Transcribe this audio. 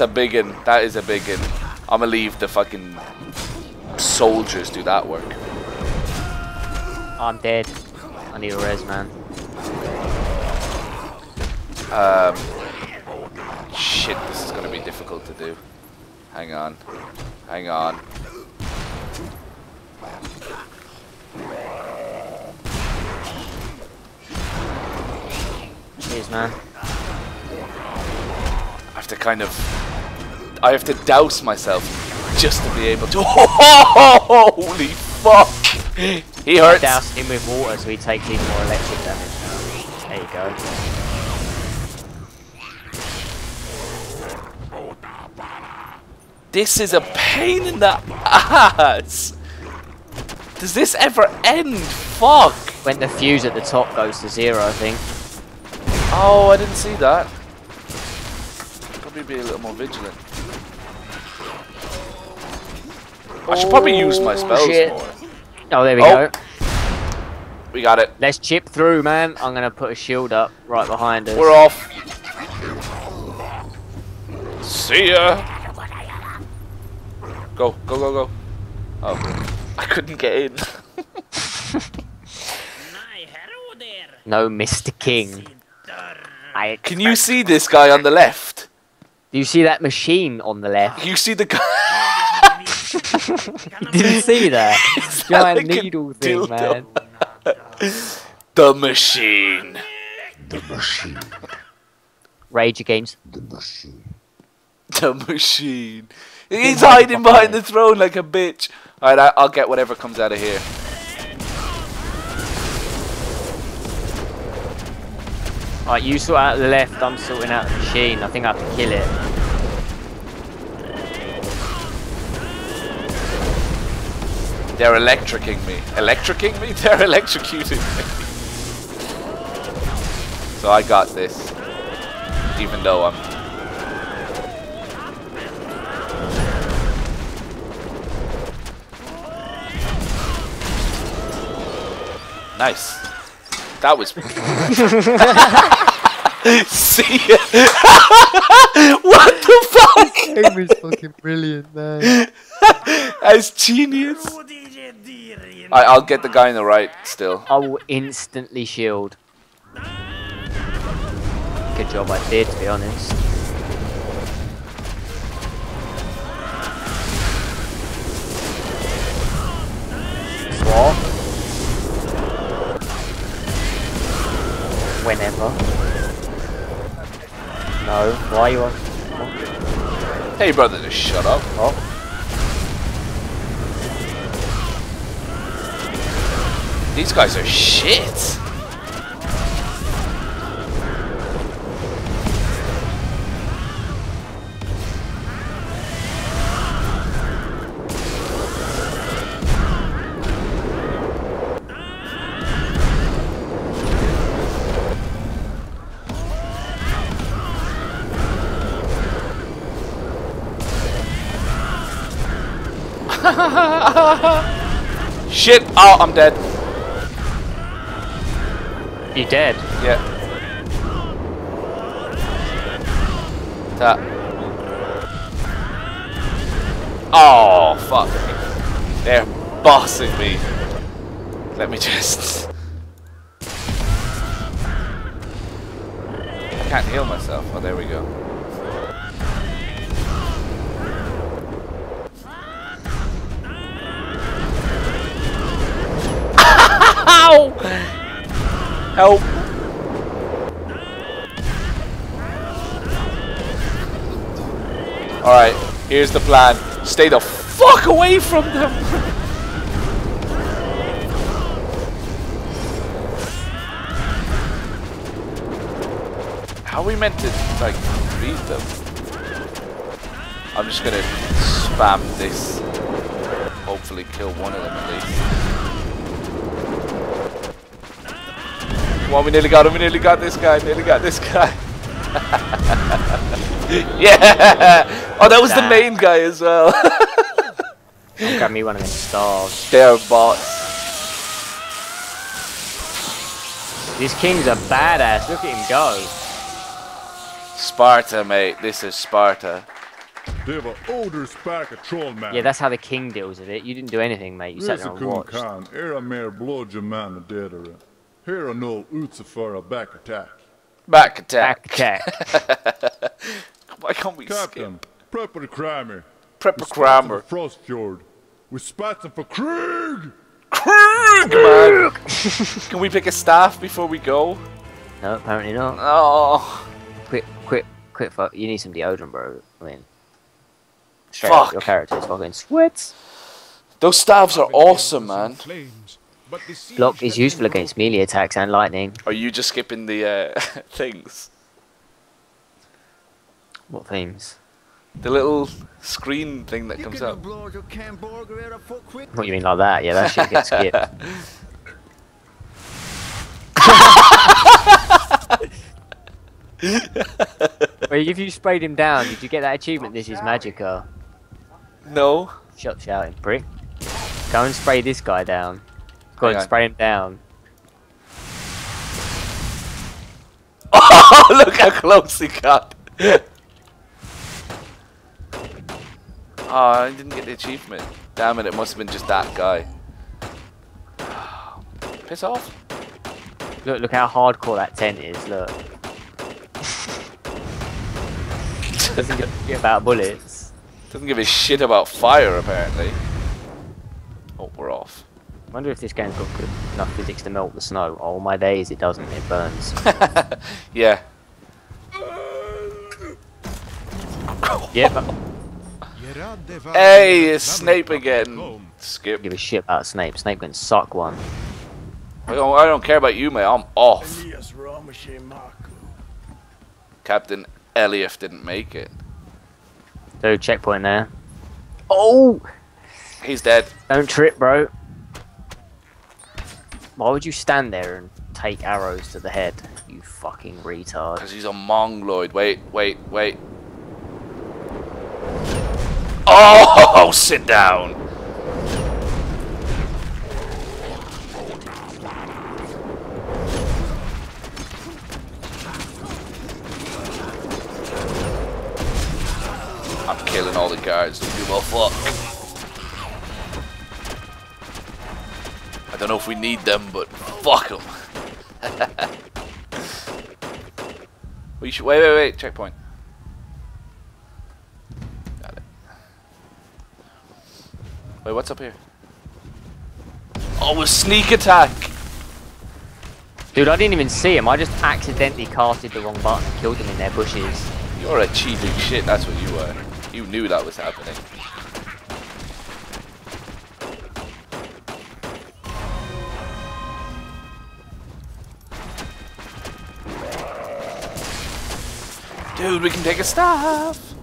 a big one. That is a big one. I'm gonna leave the fucking soldiers do that work. I'm dead. I need a res, man. Um, shit, this is gonna be difficult to do. Hang on. Hang on. Cheers, man. I have to kind of... I have to douse myself just to be able to... Oh, Holy fuck! He hurts. Douse him with water so he takes even more electric damage. There you go. This is a pain in the ass! Does this ever end? Fuck! When the fuse at the top goes to zero, I think. Oh, I didn't see that. Probably be a little more vigilant. I should probably use my Oh, spells shit. more. Oh, there we Oh. go. We got it. Let's chip through, man. I'm gonna put a shield up right behind us. We're off. See ya. Go, go, go, go. Oh, I couldn't get in. No, Mr. King. I Can you see this guy on the left? Do you see that machine on the left? You see the guy? You didn't see that? that Giant like needle thing, dildo? man. the machine. The machine. Rage Against. The machine. The machine. He's hiding behind the throne like a bitch. Alright, I- I'll get whatever comes out of here. Alright, you sort out the left, I'm sorting out the machine. I think I have to kill it. They're electrocuting me. Electrocuting me? They're electrocuting me. So I got this. Even though I'm... Nice. That was... See ya. what the fuck? It was fucking brilliant, man. That's genius. I, I'll get the guy in the right still. I will instantly shield. Good job I did, to be honest. What? Whenever. No, why are you on? Hey brother, just shut up. Oh. These guys are shit. Shit! Oh, I'm dead. You dead? Yeah. That. Oh, fuck. They're bossing me. Let me just... I can't heal myself. Oh, there we go. Help! Alright, here's the plan. Stay the fuck away from them! How are we meant to, like, read them? I'm just gonna spam this. Hopefully kill one of them at least. Come on, we nearly got him, we nearly got this guy, nearly got this guy. yeah! Oh, that was the main guy as well. I'll grab me one of them stars. They're bots. This king's a badass. Look at him go. Sparta, mate. This is Sparta. They have an older spark of troll man. Yeah, that's how the king deals with it. You didn't do anything, mate. You sat there and watched. Khan, era mer blodge man of dedere. Here are no utse for a back attack. Back attack. Back attack. Why can't we Captain, skip? Captain, prepper Kramer. Prepper Kramer. Frostfjord. We spats for Krieg! Krug, man. Can we pick a staff before we go? no, apparently not. Oh, Quit, quit, quit. Fuck. You need some deodorant, bro. I mean, straight up, Fuck. your character is fucking sweats. those staffs are awesome, man. Block is useful against melee attacks and lightning. Are you just skipping the uh, things? What themes? The little screen thing that comes up. What you mean like that? Yeah, that shit gets skipped. Wait, if you sprayed him down, did you get that achievement? This is Magicka. No. Shut shouting, prick. Go and spray this guy down. Go and spray him down. Oh, look how close he got. oh, I didn't get the achievement. Damn it, it must have been just that guy. Piss off. Look, look how hardcore that tent is. Look. Doesn't give a shit about bullets. Doesn't give a shit about fire, apparently. Wonder if this game's got good enough physics to melt the snow. Oh my days, it doesn't. It burns. yeah. yeah, but Hey, it's Snape again. Skip. give a shit about Snape. Snape can suck one. I don't, I don't care about you, mate. I'm off. Captain Elias didn't make it. So checkpoint there. Oh, He's dead. don't trip, bro. Why would you stand there and take arrows to the head? You fucking retard. Because he's a mongoloid. Wait, wait, wait. Oh, sit down. I'm killing all the guards. Don't fuck. Don't know if we need them, but fuck them. We should wait, wait, wait. Checkpoint. Got it. Wait, what's up here? Oh, a sneak attack. Dude, I didn't even see him. I just accidentally casted the wrong button and killed him in their bushes. You're a cheating shit. That's what you were. You knew that was happening. Dude, we can take a staff.